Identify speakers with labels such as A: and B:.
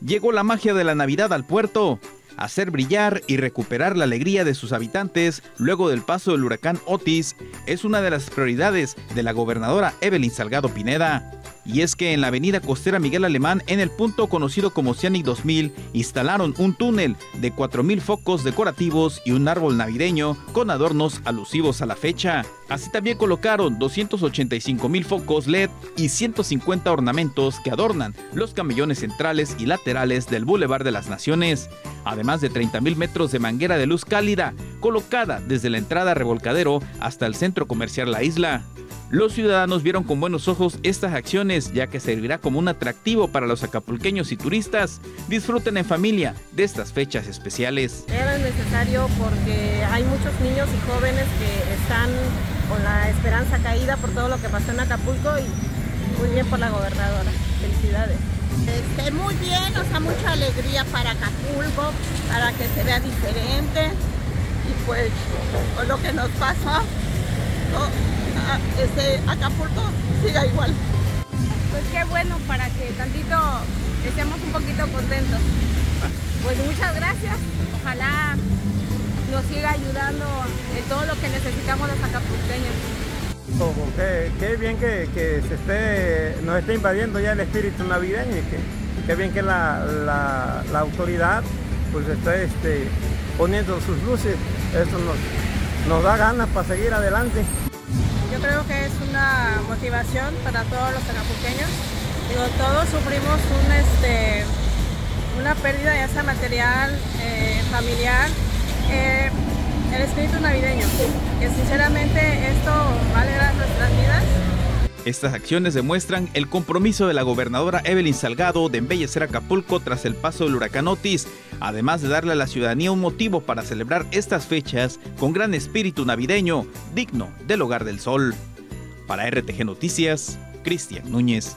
A: Llegó la magia de la Navidad al puerto hacer brillar y recuperar la alegría de sus habitantes luego del paso del huracán Otis es una de las prioridades de la gobernadora Evelyn Salgado Pineda. Y es que en la avenida costera Miguel Alemán, en el punto conocido como Cianic 2000, instalaron un túnel de 4.000 focos decorativos y un árbol navideño con adornos alusivos a la fecha. Así también colocaron 285.000 focos LED y 150 ornamentos que adornan los camellones centrales y laterales del Boulevard de las Naciones, además de 30.000 metros de manguera de luz cálida colocada desde la entrada revolcadero hasta el centro comercial La Isla. Los ciudadanos vieron con buenos ojos estas acciones ya que servirá como un atractivo para los acapulqueños y turistas. Disfruten en familia de estas fechas especiales.
B: Era necesario porque hay muchos niños y jóvenes que están con la esperanza caída por todo lo que pasó en Acapulco y muy bien por la gobernadora. Felicidades.
C: Este, muy bien, o sea, mucha alegría para Acapulco, para que se vea diferente y pues lo que nos pasó este, Acapulco siga igual.
B: Pues qué bueno para que tantito estemos un poquito contentos. Pues muchas gracias. Ojalá nos siga ayudando en todo lo que necesitamos los acapulqueños.
D: Qué, bien que, se esté, nos esté invadiendo ya el espíritu navideño y qué bien que la, autoridad pues esté este, poniendo sus luces. Eso nos, nos da ganas para seguir adelante.
B: Creo que es una motivación para todos los acapulqueños. Digo, todos sufrimos un, este, una pérdida ya sea material, eh, familiar, eh, el espíritu navideño, que sinceramente esto va a alegrar nuestras vidas.
A: Estas acciones demuestran el compromiso de la gobernadora Evelyn Salgado de embellecer Acapulco tras el paso del huracán Otis, además de darle a la ciudadanía un motivo para celebrar estas fechas con gran espíritu navideño, digno del hogar del sol. Para RTG Noticias, Cristian Núñez.